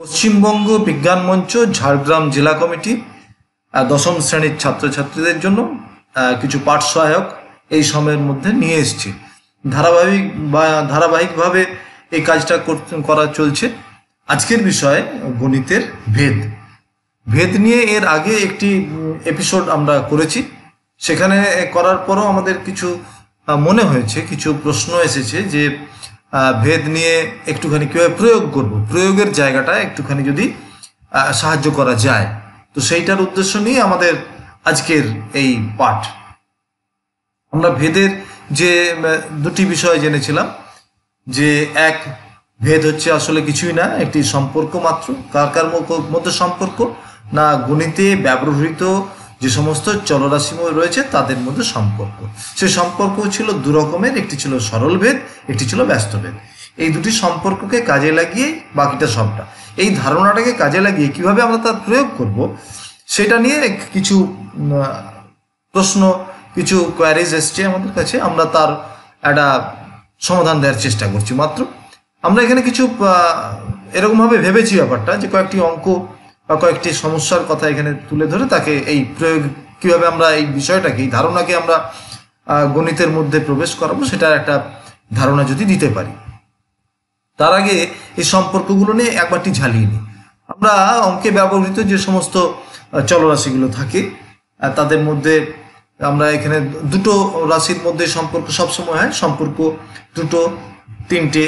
পশ্চিমবঙ্গ বিজ্ঞান মঞ্চ, ঝাড়গ্রাম জেলা কমিটি দশম শ্রেণির ছাত্রছাত্রীদের জন্য কিছু পাঠ সহায়ক এই সময়ের মধ্যে নিয়ে এসেছি। ধারাবাহিক বা ধারাবাহিকভাবে এই কাজটা করা চলছে। আজকের বিষয়ে গণিতের ভেদ। ভেদ নিয়ে এর আগে একটি এপিসোড আমরা করেছি। সেখানে করার পরও আমাদের কিছু মনে হয়েছে, কিছু প্রশ্ন এসেছে যে ভেদ নিয়ে একটুখানি কীভাবে প্রয়োগ করব? প্রয়োগের জায়গাটা একটুখানি যদি সাহায্য করা যায়। তো সেইটার উদ্দেশ্য নিয়ে আমাদের আজকের এই পাঠ। আমরা ভেদের যে দুটি বিষয় জেনেছিলাম, যে এক, ভেদ হচ্ছে আসলে কিছুই না, একটি সম্পর্ক মাত্র। কার কার মধ্যে সম্পর্ক? না গণিতে ব্যবহৃত যে সমস্ত চলরাশিময় রয়েছে তাদের মধ্যে সম্পর্ক। সে সম্পর্ক ছিল দু রকমের একটি ছিল সরল ভেদ একটি ছিল ব্যস্ত ভেদ এই দুটি সম্পর্ককে কাজে লাগিয়ে বাকিটা সবটা। এই ধারণাটাকে কাজে লাগিয়ে কীভাবে আমরা তার প্রয়োগ করব, সেটা নিয়ে কিছু প্রশ্ন, কিছু কোয়ারিজ এসছে আমাদের কাছে। আমরা তার একটা সমাধান দেওয়ার চেষ্টা করছি মাত্র। আমরা এখানে কিছু এরকমভাবে ভেবেছি ব্যাপারটা যে কয়েকটি অঙ্ক বা কয়েকটি সমস্যার কথা এখানে তুলে ধরে তাকে এই প্রয়োগ, কীভাবে আমরা এই বিষয়টাকে, এই ধারণাকে আমরা গণিতের মধ্যে প্রবেশ করাবো সেটার একটা ধারণা যদি দিতে পারি। তার আগে এই সম্পর্কগুলো নিয়ে একবারটি ঝালিয়ে নিই। আমরা অঙ্কে ব্যবহৃত যে সমস্ত চলরাশিগুলো থাকে তাদের মধ্যে আমরা এখানে দুটো রাশির মধ্যে সম্পর্ক সবসময় হয়। সম্পর্ক দুটো, তিনটে,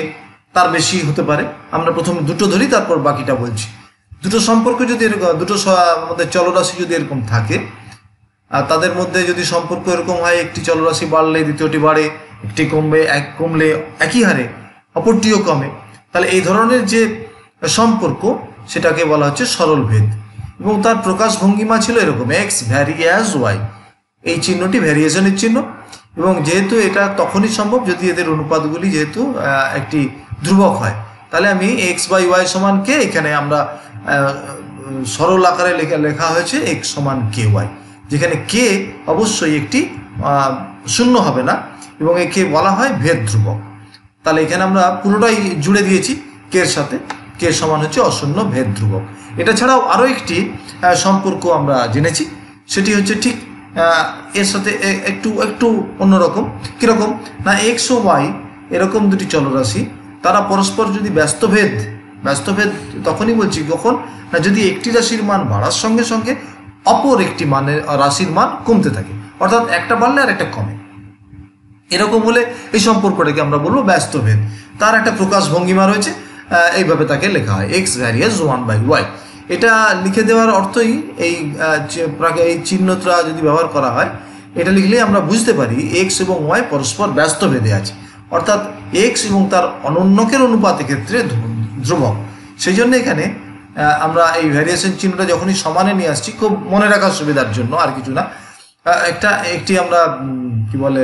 তার বেশি হতে পারে। আমরা প্রথম দুটো ধরি, তারপর বাকিটা বলছি। দুটো সম্পর্ক যদি এরকম, দুটো আমাদের চলরাশি যদি এরকম থাকে, আর তাদের মধ্যে যদি সম্পর্ক এরকম হয়, একটি চলরাশি বাড়লে, দ্বিতীয়টি বাড়ে, একটি কমবে, এক কমলে একই হারে, অপরটিও কমে, তাহলে এই ধরনের যে সম্পর্ক, সেটাকে বলা হচ্ছে সরল ভেদ। এবং তার প্রকাশ ভঙ্গিমা ছিল এরকম এক্স ভ্যারি ওয়াই এই চিহ্নটি ভ্যারিয়েশনের চিহ্ন। এবং যেহেতু এটা তখনই সম্ভব, যদি এদের অনুপাতগুলি যেহেতু একটি ধ্রুবক হয়, তাহলে আমি এক্স বাই ওয়াই সমান কে এখানে আমরা সরল আকারে লেখা লেখা হয়েছে এক্স সমান কে ওয়াই যেখানে কে অবশ্যই একটি শূন্য হবে না, এবং একে বলা হয় ভেদ ধ্রুবক। তাহলে এখানে আমরা পুরোটাই জুড়ে দিয়েছি কে এর সাথে। কে সমান হচ্ছে অশূন্য ভেদ ধ্রুবক। এটা ছাড়াও আরও একটি সম্পর্ক আমরা জেনেছি। সেটি হচ্ছে ঠিক এর সাথে একটু একটু অন্যরকম। কীরকম? না এক্স ও ওয়াই এরকম দুটি চলরাশি, তারা পরস্পর যদি ব্যস্তভেদ ব্যস্তভেদ তখনই বলছি কখন না যদি একটি রাশির মান বাড়ার সঙ্গে সঙ্গে অপর একটি মানের রাশির মান কমতে থাকে, অর্থাৎ একটা বাড়লে আর একটা কমে। এরকম হলে এই সম্পর্কটাকে আমরা বলব ব্যস্তভেদ। তার একটা প্রকাশ ভঙ্গিমা রয়েছে এইভাবে তাকে লেখা হয় X varies one by Y এটা লিখে দেওয়ার অর্থই এই এই চিহ্নটা যদি ব্যবহার করা হয়, এটা লিখলে আমরা বুঝতে পারি এক্স এবং ওয়াই পরস্পর ব্যস্ত ভেদে আছে। অর্থাৎ এক্স এবং তার অনন্যকের অনুপাতের ক্ষেত্রে ধ্রু- ধ্রুবক। সেই জন্য এখানে আমরা এই ভ্যারিয়েশন চিহ্নটা যখনই সমানে নিয়ে আসছি, খুব মনে রাখার সুবিধার জন্য আর কিছু না। একটা, একটি আমরা কি বলে,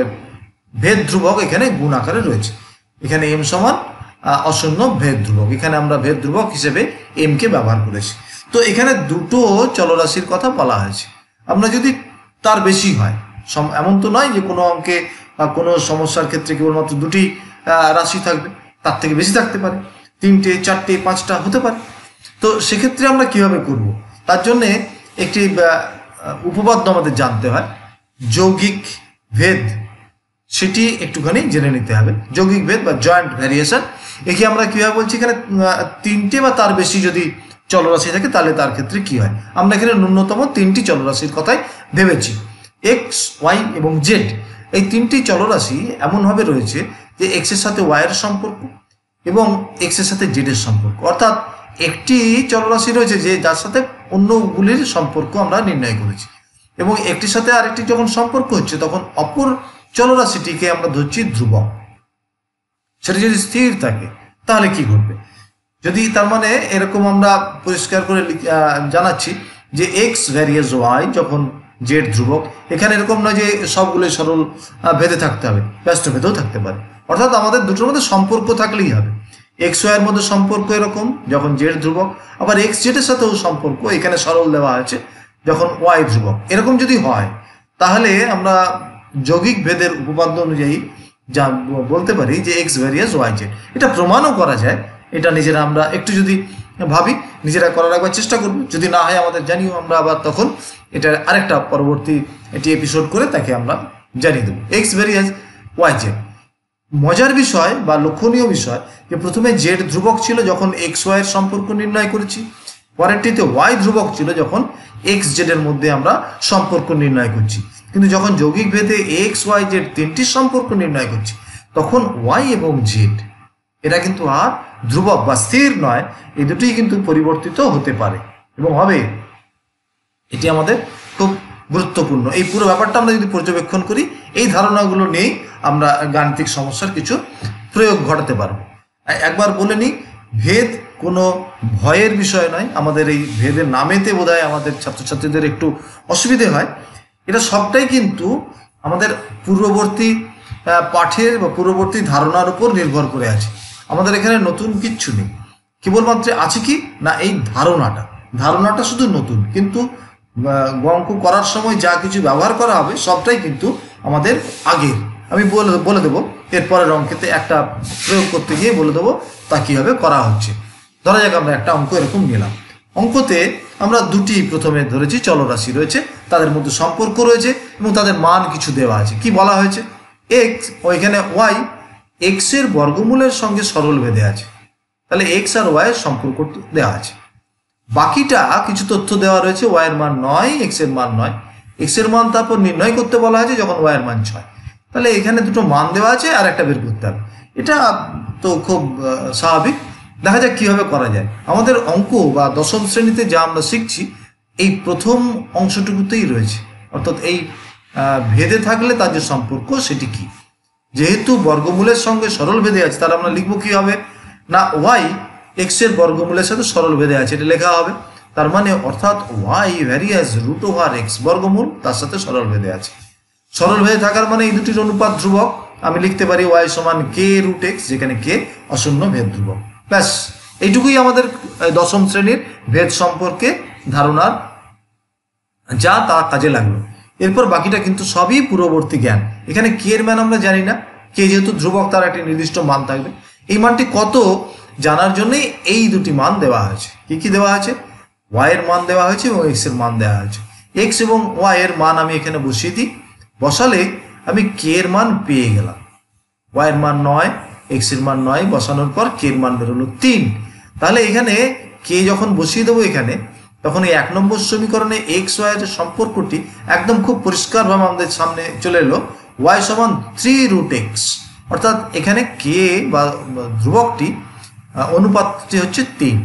ভেদ ধ্রুবক এখানে গুণ আকারে রয়েছে। এখানে এম সমান অশূন্য ভেদ ধ্রুবক। এখানে আমরা ভেদ ধ্রুবক হিসেবে এম কে ব্যবহার করেছি। তো এখানে দুটো চলরাশির কথা বলা হয়েছে। আমরা যদি তার বেশি হয় এমন তো নয় যে কোনো অঙ্কে বা কোনো সমস্যার ক্ষেত্রে কেবলমাত্র দুটি রাশি থাকবে, তার থেকে বেশি থাকতে পারে। তিনটে, চারটে, পাঁচটা হতে পারে। তো সেক্ষেত্রে আমরা কীভাবে করব? তার জন্যে একটি উপপাদ্য আমাদের জানতে হয়। যৌগিক ভেদ, সেটি একটুখানি জেনে নিতে হবে। যৌগিক ভেদ বা জয়েন্ট ভ্যারিয়েশন একে আমরা কীভাবে বলছি? এখানে তিনটে বা তার বেশি যদি চলরাশি থাকে, তাহলে তার ক্ষেত্রে কি হয়? আমরা এখানে ন্যূনতম তিনটি চলরাশির কথাই ভেবেছি। এক্স ওয়াই এবং জেড এই তিনটি চলরাশি এমনভাবে রয়েছে যে এক্সের সাথে ওয়াইয়ের সম্পর্ক এবং এক্সের সাথে জেডের সম্পর্ক। অর্থাৎ একটি চলরাশি রয়েছে যে যার সাথে অন্যগুলির সম্পর্ক আমরা নির্ণয় করেছি। এবং একটির সাথে আরেকটি যখন সম্পর্ক হচ্ছে, তখন অপর চলরাশিটিকে আমরা ধরছি ধ্রুবক। সেটা যদি স্থির থাকে, তাহলে কি ঘটবে? যদি তার মানে এরকম আমরা পরিষ্কার করে জানাচ্ছি যে এক্স ভ্যারিয়েস ওয়াই যখন জেড ধ্রুবক, এখানে এরকম নয় যে সবগুলো সরল ভেদে থাকতে হবে, ব্যস্ত ভেদেও থাকতে পারে। অর্থাৎ আমাদের দুটোর মধ্যে সম্পর্ক থাকলেই হবে। এক্স ওয়াইয়ের মধ্যে সম্পর্ক এরকম, যখন জেড ধ্রুবক, আবার এক্স জেডের সাথেও সম্পর্ক, এখানে সরল দেওয়া আছে, যখন ওয়াই ধ্রুবক। এরকম যদি হয়, তাহলে আমরা যৌগিক ভেদের উপপাদ্য অনুযায়ী যা বলতে পারি যে এক্স ভ্যারিয়াস ওয়াই জেড এটা প্রমাণও করা যায়, এটা নিজেরা আমরা একটু যদি ভাবি, নিজেরা করার একবার চেষ্টা করব। যদি না হয় আমাদের জানিও আমরা আবার তখন এটার আরেকটা পরবর্তী এটি এপিসোড করে তাকে আমরা জানিয়ে দেবো। এক্স ভেরিয়াস ওয়াই জেড মজার বিষয় বা লক্ষণীয় বিষয় যে প্রথমে জেড ধ্রুবক ছিল যখন এক্স ওয়াইয়ের সম্পর্ক নির্ণয় করেছি, পরেরটিতে ওয়াই ধ্রুবক ছিল যখন এক্স জেডের মধ্যে আমরা সম্পর্ক নির্ণয় করছি। কিন্তু যখন যৌগিক ভেদে এক্স ওয়াই জেড তিনটির সম্পর্ক নির্ণয় করছি, তখন ওয়াই এবং জেড এটা কিন্তু আর ধ্রুবক বা স্থির নয়, এই দুটোই কিন্তু পরিবর্তিত হতে পারে। এবং হবে, এটি আমাদের খুব গুরুত্বপূর্ণ। এই পুরো ব্যাপারটা আমরা যদি পর্যবেক্ষণ করি, এই ধারণাগুলো নিয়েই আমরা গাণিতিক সমস্যার কিছু প্রয়োগ ঘটাতে পারব। একবার বলে নিই, ভেদ কোনো ভয়ের বিষয় নয়। আমাদের এই ভেদের নামেতে বোধহয় আমাদের ছাত্রছাত্রীদের একটু অসুবিধে হয়। এটা সবটাই কিন্তু আমাদের পূর্ববর্তী পাঠের বা পূর্ববর্তী ধারণার উপর নির্ভর করে আছে। আমাদের এখানে নতুন কিচ্ছু নেই। কেবলমাত্র আছে কি? না, এই ধারণাটা। ধারণাটা শুধু নতুন, কিন্তু অঙ্ক করার সময় যা কিছু ব্যবহার করা হবে, সবটাই কিন্তু আমাদের আগের আমি বলে বলে দেবো। এরপরের অঙ্কেতে একটা প্রয়োগ করতে গিয়ে বলে দেবো তা কীভাবে করা হচ্ছে। ধরা যাক আমরা একটা অঙ্ক এরকম নিলাম। অঙ্কতে আমরা দুটি প্রথমে ধরেছি, চলরাশি রয়েছে, তাদের মধ্যে সম্পর্ক রয়েছে এবং তাদের মান কিছু দেওয়া আছে। কি বলা হয়েছে? এক্স ওইখানে ওয়াই এক্সের বর্গমূলের সঙ্গে সরল বেঁধে আছে। তাহলে এক্স আর ওয়াইয়ের সম্পর্ক দেওয়া আছে। বাকিটা কিছু তথ্য দেওয়া রয়েছে ওয়াই এর মান নয় এক্সের মান নয়। এক্সের মান তারপর নির্ণয় করতে বলা হয়েছে যখন ওয়াই এর মান ছয়। তাহলে এখানে দুটো মান দেওয়া আছে আর একটা বের করতে হবে। এটা তো খুব স্বাভাবিক। দেখা যাক কীভাবে করা যায়। আমাদের অঙ্ক বা দশম শ্রেণীতে যা আমরা শিখছি, এই প্রথম অংশটুকুতেই রয়েছে। অর্থাৎ এই ভেদে থাকলে তার যে সম্পর্ক সেটি কি? যেহেতু বর্গমূলের সঙ্গে সরল ভেদে আছে, তাহলে আমরা লিখব কি হবে না ওয়াই এক্সের বর্গমূলের সাথে সরল ভেদে আছে, এটা লেখা হবে। তার মানে অর্থাৎ Y varies root over X বর্গমূল, তার সাথে সরল ভেদে আছে। সরল ভেদে থাকার মানে এই দুটির অনুপাত ধ্রুবক। আমি লিখতে পারি ওয়াই সমান কে রুট এক্স যেখানে কে অশূন্য ভেদ ধ্রুবক। ব্যাস, এইটুকুই আমাদের দশম শ্রেণির ভেদ সম্পর্কে ধারণার, যা তা কাজে লাগল। এরপর বাকিটা কিন্তু সবই পূর্ববর্তী জ্ঞান। এখানে কে এর ম্যান আমরা জানি না। কে যেহেতু ধ্রুবক, তার একটি নির্দিষ্ট মান থাকবে। এই মানটি কত? জানার জন্যই এই দুটি মান দেওয়া হয়েছে। কি কি দেওয়া আছে ওয়াই এর মান দেওয়া হয়েছে এবং এক্সের মান দেওয়া হয়েছে। এক্স এবং ওয়াই এর মান আমি এখানে বসিয়ে দিই। বসালে আমি কে এর মান পেয়ে গেলাম। ওয়াই এর মান নয় এক্সের মান নয়, বসানোর পর কে এর মান বেরোলো তিন। তাহলে এখানে কে যখন বসিয়ে দেবো এখানে, তখন এই এক নম্বর সমীকরণে এক্স ওয়াই এর সম্পর্কটি একদম খুব পরিষ্কারভাবে আমাদের সামনে চলে এলো। ওয়াই সমান থ্রি রুট এক্স অর্থাৎ এখানে কে বা ধ্রুবকটি অনুপাতটি হচ্ছে তিন।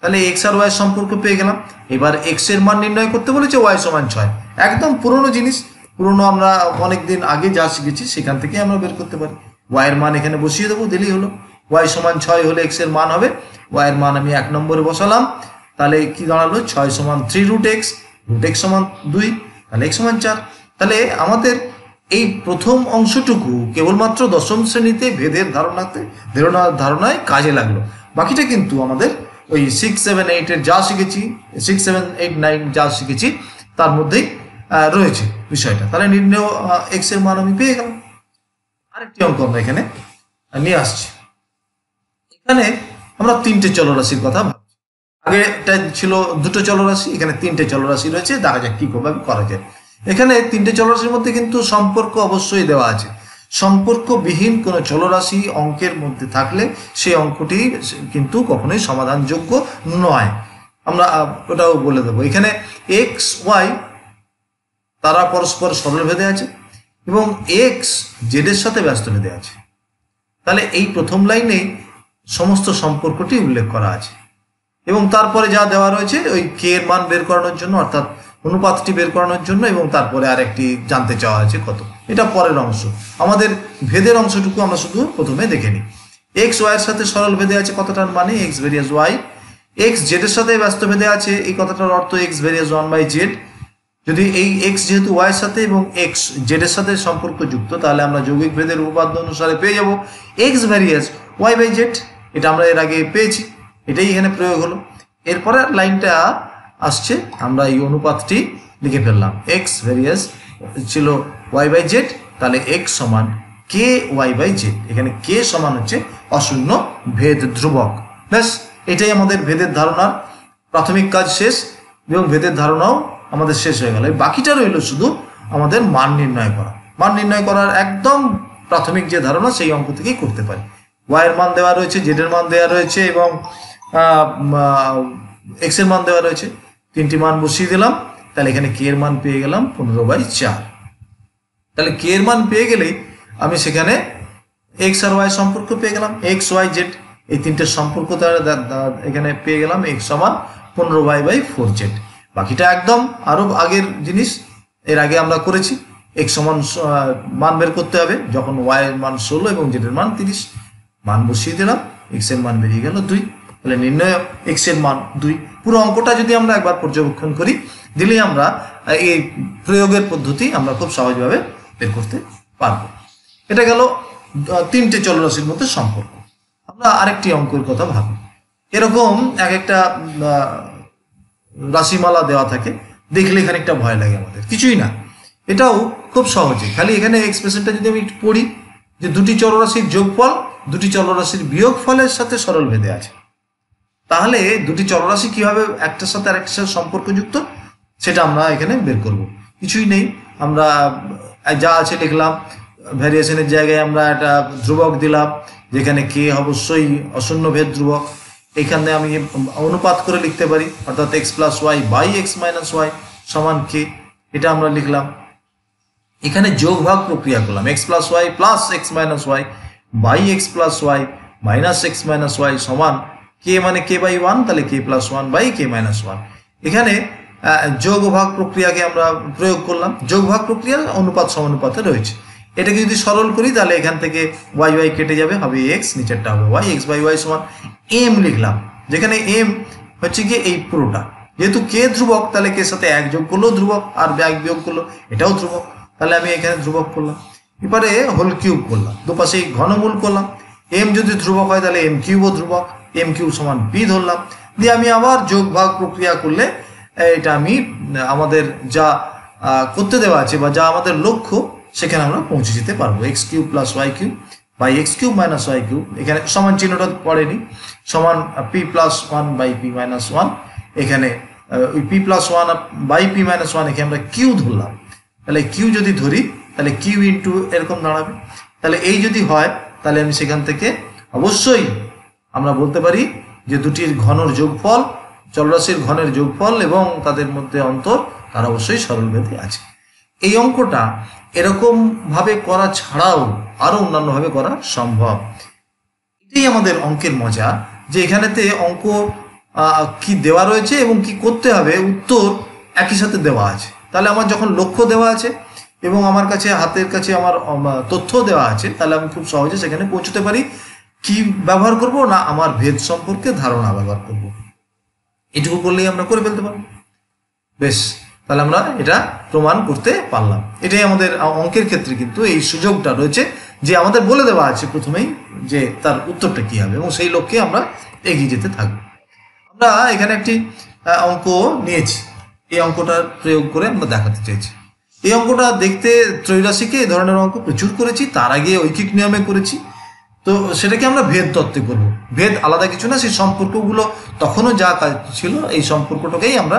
তাহলে এক্স আর ওয়াই সম্পর্ক পেয়ে গেলাম। এবার এক্সের মান নির্ণয় করতে বলেছে ওয়াই সমান ছয়। একদম পুরনো জিনিস। পুরনো আমরা অনেক দিন আগে যা শিখেছি, সেখান থেকে আমরা বের করতে পারি। ওয়াই এর মান এখানে বসিয়ে দেবো, দিলেই হলো। ওয়াই সমান ছয় হলে এক্সের মান হবে। ওয়াই এর মান আমি এক নম্বরে বসালাম। তাহলে কি দাঁড়াল? ছয় সমান three root x root x সমান দুই, তাহলে এক্স সমান চার। তাহলে আমাদের এই প্রথম অংশটুকু কেবলমাত্র দশম শ্রেণীতে ভেদের ধারণাতে, ধারণা, ধারণায় কাজে লাগল। বাকিটা কিন্তু আমাদের ওই সিক্স সেভেন এইটের যা শিখেছি সিক্স সেভেন এইট নাইন যা শিখেছি, তার মধ্যেই রয়েছে বিষয়টা। তাহলে নির্ণয় এক্সের মান আমি পেয়ে গেলাম। আরেকটি অঙ্ক আমরা এখানে নিয়ে আসছি। এখানে আমরা তিনটে চলরাশির কথা ভাবছি। আগে এটা ছিল দুটো চলরাশি, এখানে তিনটে চলরাশি রয়েছে, দেখা যাক কি করা যায়। এখানে তিনটে চলরাশির মধ্যে কিন্তু সম্পর্ক অবশ্যই দেওয়া আছে। সম্পর্কবিহীন কোনো চলরাশি অঙ্কের মধ্যে থাকলে সেই অঙ্কটি কিন্তু কখনোই সমাধানযোগ্য নয়। আমরা ওটাও বলে দেবো। এখানে এক্স ওয়াই তারা পরস্পর সরল ভেদে আছে এবং এক্স জেডের সাথে ব্যস্ত ভেদে আছে। তাহলে এই প্রথম লাইনে সমস্ত সম্পর্কটি উল্লেখ করা আছে। এবং তারপরে যা দেওয়া রয়েছে, ওই কে এর মান বের করানোর জন্য, অর্থাৎ অনুপাতটি বের করানোর জন্য এবং তারপরে আরেকটি জানতে চাওয়া আছে কত। এটা পরের অংশ। আমাদের ভেদের অংশটুকু আমরা শুধু প্রথমে দেখে নিই। এক্স ওয়াইয়ের সাথে সরল ভেদে আছে কতটার মানে? এক্স ভেরিয়াস ওয়াই এক্স জেডের সাথে ব্যস্ত ভেদে আছে, এই কথাটার অর্থ x varies one by z যদি এই এক্স যেহেতু ওয়াইয়ের সাথে এবং এক্স জেডের সাথে সম্পর্ক যুক্ত তাহলে আমরা যৌগিক ভেদের উপাদ্য অনুসারে পেয়ে যাব। X varies y by z এটা আমরা এর আগে পেয়েছি। এটাই এখানে প্রয়োগ হলো। এরপরে লাইনটা আসছে, আমরা এই অনুপাতটি লিখে ফেললাম। এক্স ভ্যারিয়াস ছিল ওয়াই বাই জেড তাহলে এক্স সমান কে ওয়াই বাই জেড এখানে কে সমান হচ্ছে অশূন্য ভেদ ধ্রুবক। ব্যাস, এটাই আমাদের ভেদের ধারণার প্রাথমিক কাজ শেষ, এবং ভেদের ধারণাও আমাদের শেষ হয়ে গেল। বাকিটা রইল শুধু আমাদের মান নির্ণয় করা। মান নির্ণয় করার একদম প্রাথমিক যে ধারণা, সেই অঙ্ক থেকেই করতে পারি। ওয়াইয়ের মান দেওয়া রয়েছে জেডের মান দেওয়া রয়েছে, এবং এক্সের মান দেওয়া রয়েছে। তিনটি মান বসিয়ে দিলাম, তাহলে এখানে কে এর মান পেয়ে গেলাম পনেরো বাই চার। তাহলে কে এর মান পেয়ে গেলেই আমি সেখানে এক্স আর ওয়াই সম্পর্ক পেয়ে গেলাম এক্স ওয়াই জেড এই তিনটে সম্পর্ক এখানে পেয়ে গেলাম এক্স সমান পনেরো বাই বাই ফোর জেড বাকিটা একদম আরও আগের জিনিস, এর আগে আমরা করেছি এক্স সমান মান বের করতে হবে, যখন ওয়াই এর মান ষোলো এবং জেড এর মান তিরিশ। মান বসিয়ে দিলাম এক্সের মান বেরিয়ে গেল দুই। তাহলে নির্ণয় এক্সের মান দুই। পুরো অঙ্কটা যদি আমরা একবার পর্যবেক্ষণ করি, দিলেই আমরা এই প্রয়োগের পদ্ধতি আমরা খুব সহজভাবে বের করতে পারব। এটা গেল তিনটে চলরাশির মধ্যে সম্পর্ক। আমরা আরেকটি অঙ্কের কথা ভাবি। এরকম এক একটা রাশিমালা দেওয়া থাকে, দেখলে খানিকটা ভয় লাগে আমাদের। কিছুই না। এটাও খুব সহজে। খালি এখানে এক্সপ্রেশনটা যদি আমি একটু পড়ি, যে দুটি চলরাশির যোগফল, দুটি চলরাশির বিয়োগ ফলের সাথে সরল ভেদে আছে। তাহলে দুটি চলরাশি কীভাবে একটার সাথে আরেকটার সাথে সম্পর্কযুক্ত, সেটা আমরা এখানে বের করব। কিছুই নেই। আমরা যা আছে লিখলাম ভ্যারিয়েশনের জায়গায় আমরা একটা ধ্রুবক দিলাম, যেখানে কে অবশ্যই অশূন্য ভেদ ধ্রুবক। এখানে আমি অনুপাত করে লিখতে পারি, অর্থাৎ x plus y by x minus y সমান কে এটা আমরা লিখলাম। এখানে যোগ ভাগ প্রক্রিয়া করলাম। X plus y plus x minus y by x plus y minus x minus y সমান কে মানে কে বাই ওয়ান তাহলে k plus one by k minus one এখানে যোগ ভাগ প্রক্রিয়াকে আমরা প্রয়োগ করলাম। যোগ ভাগ প্রক্রিয়া অনুপাত সমানুপাতে রয়েছে। এটাকে যদি সরল করি, তাহলে এখান থেকে ওয়াই ওয়াই কেটে যাবে, হবে এক্স নিচেরটা হবে ওয়াই এক্স বাই ওয়াই সমান এম লিখলাম। যেখানে এম হচ্ছে গিয়ে এই পুরোটা। যেহেতু কে ধ্রুবক, তাহলে কে সাথে এক যোগ করলেও ধ্রুবক, আর এক বিয়োগ করল এটাও ধ্রুবক। তাহলে আমি এখানে ধ্রুবক করলাম। এবারে হোল কিউব করলাম। দুপাশেই ঘনমূল করলাম। এম যদি ধ্রুবক হয়, তাহলে এম কিউবও ধ্রুবক। এম কিউব সমান বি ধরলাম। দিয়ে আমি আবার যোগ ভাগ প্রক্রিয়া করলে, এটা আমি, আমাদের যা করতে দেওয়া আছে বা যা আমাদের লক্ষ্য, সেখানে আমরা পৌঁছে যেতে পারব। X cube plus y cube by x cube minus y cube এখানে সমান চিহ্নটা পড়েনি। সমান p plus one by p minus one এখানে ওই p plus one by p minus one এখানে আমরা কিউ ধরলাম। তাহলে কিউ যদি ধরি, তাহলে কিউ ইন্টু এরকম দাঁড়াবে। তাহলে এই যদি হয়, তাহলে আমি সেখান থেকে অবশ্যই আমরা বলতে পারি যে দুটির ঘনর যোগফল, চলরাশির ঘনের যোগফল এবং তাদের মধ্যে অন্তর, তার অবশ্যই সরলভেদে আছে। এই অঙ্কটা এরকম ভাবে করা ছাড়াও আরও অন্যান্যভাবে করা সম্ভব। এটাই আমাদের অঙ্কের মজা যে এখানেতে অঙ্ক কি দেওয়া রয়েছে এবং কি করতে হবে, উত্তর একই সাথে দেওয়া আছে। তাহলে আমার যখন লক্ষ্য দেওয়া আছে এবং আমার কাছে, হাতের কাছে আমার তথ্য দেওয়া আছে, তাহলে আমি খুব সহজে সেখানে পৌঁছতে পারি। কি ব্যবহার করব না আমার ভেদ সম্পর্কে ধারণা ব্যবহার করব? এটুকু করলেই আমরা করে ফেলতে পারব। বেশ, তাহলে আমরা এটা প্রমাণ করতে পারলাম। এটাই আমাদের অঙ্কের ক্ষেত্রে কিন্তু এই সুযোগটা রয়েছে যে আমাদের বলে দেওয়া আছে প্রথমেই যে তার উত্তরটা কি হবে এবং সেই লক্ষ্যে আমরা এগিয়ে যেতে থাকব। আমরা এখানে একটি অঙ্ক নিয়েছি। এই অঙ্কটার প্রয়োগ করে আমরা দেখাতে চাইছি। এই অঙ্কটা দেখতে ত্রৈরাশিকে এই ধরনের অঙ্ক প্রচুর করেছি, তার আগে ঐকিক নিয়মে করেছি। তো সেটাকে আমরা ভেদ তত্ত্বে করব। ভেদ আলাদা কিছু না, সেই সম্পর্কগুলো তখনও যা কাজ ছিল, এই সম্পর্কটাকেই আমরা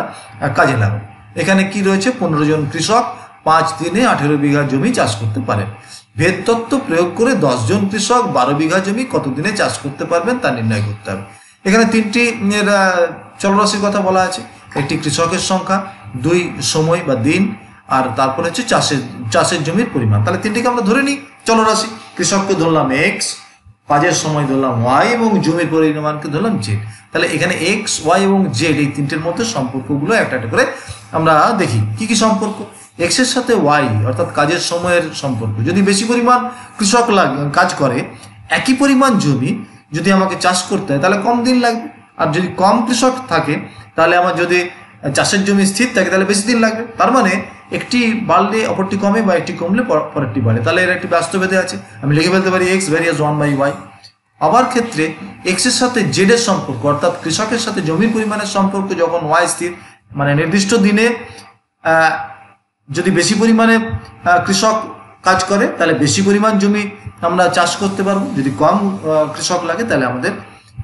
কাজে লাগাবো। এখানে কি রয়েছে? পনেরো জন কৃষক পাঁচ দিনে আঠেরো বিঘা জমি চাষ করতে পারেন। ভেদ তত্ত্ব প্রয়োগ করে দশ জন কৃষক বারো বিঘা জমি কত দিনে চাষ করতে পারবেন তা নির্ণয় করতে হবে। এখানে তিনটি চলরাশির কথা বলা আছে। একটি কৃষকের সংখ্যা, দুই সময় বা দিন, আর তারপরে হচ্ছে চাষের চাষের জমির পরিমাণ। তাহলে তিনটিকে আমরা ধরে নিই। চলরাশি, কৃষককে ধরলাম এক্স কাজের সময় ধরলাম ওয়াই এবং জমির পরিমাণকে ধরলাম জেড তাহলে এখানে এক্স ওয়াই এবং জেড এই তিনটের মধ্যে সম্পর্কগুলো একটা একটা করে আমরা দেখি। কি কি সম্পর্ক? এক্সের সাথে ওয়াই অর্থাৎ কাজের সময়ের সম্পর্ক। যদি বেশি পরিমাণ কৃষক লাগে, কাজ করে, একই পরিমাণ জমি যদি আমাকে চাষ করতে হয়, তাহলে কম দিন লাগবে। আর যদি কম কৃষক থাকে, তাহলে আমার যদি চাষের জমি স্থির থাকে, তাহলে বেশি দিন লাগবে। তার মানে একটি বাড়লে অপরটি কমে বা একটি কমলে পর- পরেরটি বাড়ে। তাহলে এর একটি বাস্তবেদে আছে। আমি লিখে ফেলতে পারি x varies one by y আবার ক্ষেত্রে এক্সের সাথে জেডের সম্পর্ক, অর্থাৎ কৃষকের সাথে জমির পরিমাণের সম্পর্ক যখন ওয়াই স্থির মানে নির্দিষ্ট দিনে যদি বেশি পরিমাণে কৃষক কাজ করে, তাহলে বেশি পরিমাণ জমি আমরা চাষ করতে পারব। যদি কম কৃষক লাগে, তাহলে আমাদের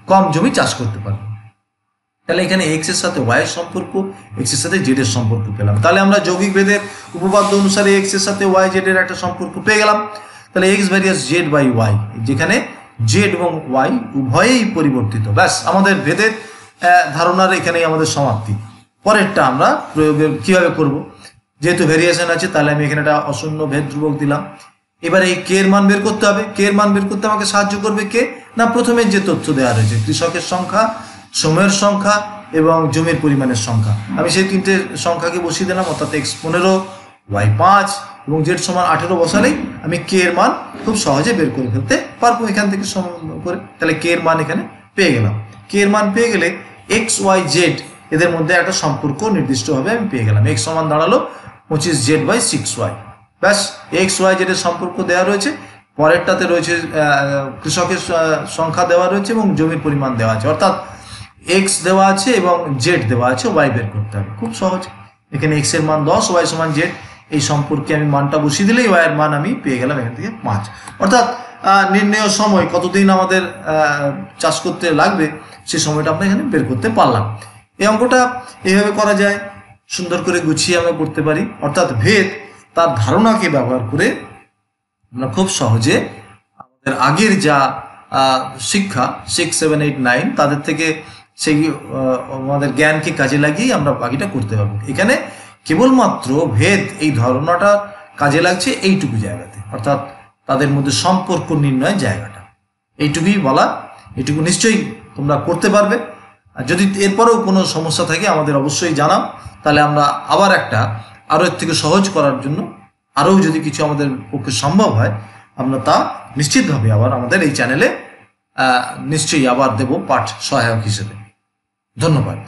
কম জমি চাষ করতে পারব। তাহলে এখানে এক্সের সাথে ওয়াই এর সম্পর্ক এক্সের সাথে জেড এর সম্পর্ক পেলাম। তাহলে আমরা যৌগিক ভেদের উপপাদ্য অনুসারে এক্সের সাথে ওয়াই জেড এর একটা সম্পর্ক পেয়ে গেলাম। তাহলে x varies z by y যেখানে জেড এবং ওয়াই উভয়েই পরিবর্তিত। ব্যাস, আমাদের ভেদের ধারণার এখানেই আমাদের সমাপ্তি। পরেরটা আমরা প্রয়োগের কীভাবে করব? যেহেতু ভেরিয়েশন আছে, তাহলে আমি এখানে একটা অশূন্য ভেদ ধ্রুবক দিলাম। এবারে এই কে এর মান বের করতে হবে। কে এর মান বের করতে আমাকে সাহায্য করবে কে? না, প্রথমে যে তথ্য দেওয়া রয়েছে, কৃষকের সংখ্যা সময়ের সংখ্যা এবং জমির পরিমাণের সংখ্যা। আমি সেই তিনটে সংখ্যাকে বসিয়ে দিলাম, অর্থাৎ এক্স পনেরো ওয়াই পাঁচ এবং জেড সমান আঠেরো বসালেই আমি কে এর মান খুব সহজে বের করে ফেলতে পারব এখান থেকে করে। তাহলে কে এর মান এখানে পেয়ে গেলাম। কে এর মান পেয়ে গেলে এক্স ওয়াই জেড এদের মধ্যে একটা সম্পর্ক নির্দিষ্টভাবে আমি পেয়ে গেলাম। এক্স সমান দাঁড়াল পঁচিশ জেড বাই সিক্স ওয়াই ব্যাস এক্স ওয়াই জেডের সম্পর্ক দেওয়া রয়েছে। পরেরটাতে রয়েছে কৃষকের সংখ্যা দেওয়া রয়েছে এবং জমির পরিমাণ দেওয়া আছে। অর্থাৎ এক্স দেওয়া আছে এবং জেড দেওয়া আছে ওয়াই বের করতে হবে। খুব সহজ। এখানে এক্সের মান দশ ওয়াই সমান জেড এই সম্পর্কে আমি মানটা বসিয়ে দিলেই ওয়াই এর মান আমি পেয়ে গেলাম এখান থেকে পাঁচ। অর্থাৎ নির্ণয় সময় কতদিন আমাদের চাষ করতে লাগবে সেই সময়টা আমরা এখানে বের করতে পারলাম। এই অঙ্কটা এইভাবে করা যায়। সুন্দর করে গুছিয়ে আমরা করতে পারি। অর্থাৎ ভেদ তার ধারণাকে ব্যবহার করে আমরা খুব সহজে আমাদের আগের যা শিক্ষা সিক্স সেভেন এইট নাইন তাদের থেকে সেই আমাদের জ্ঞানকে কাজে লাগিয়েই আমরা বাকিটা করতে পারব। এখানে কেবলমাত্র ভেদ এই ধারণাটা কাজে লাগছে এইটুকু জায়গাতে, অর্থাৎ তাদের মধ্যে সম্পর্ক নির্ণয় জায়গাটা। এইটুকুই বলা এটুকু নিশ্চয়ই তোমরা করতে পারবে। আর যদি এরপরেও কোনো সমস্যা থাকে, আমাদের অবশ্যই জানাও। তাহলে আমরা আবার একটা আরও এর থেকে সহজ করার জন্য আরও যদি কিছু আমাদের পক্ষে সম্ভব হয়, আমরা তা নিশ্চিতভাবে আবার আমাদের এই চ্যানেলে নিশ্চয়ই আবার দেব পাঠ সহায়ক হিসেবে। ধন্যবাদ।